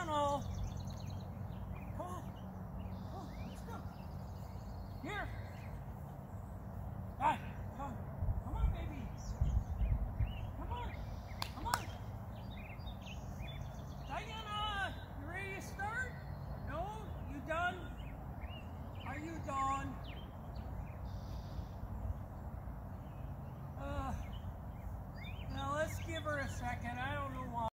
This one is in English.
tunnel.